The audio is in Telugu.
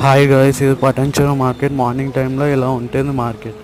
హాయ్ గాయస్ ఇది పటంచెరు మార్కెట్. మార్నింగ్ టైంలో ఇలా ఉంటుంది మార్కెట్.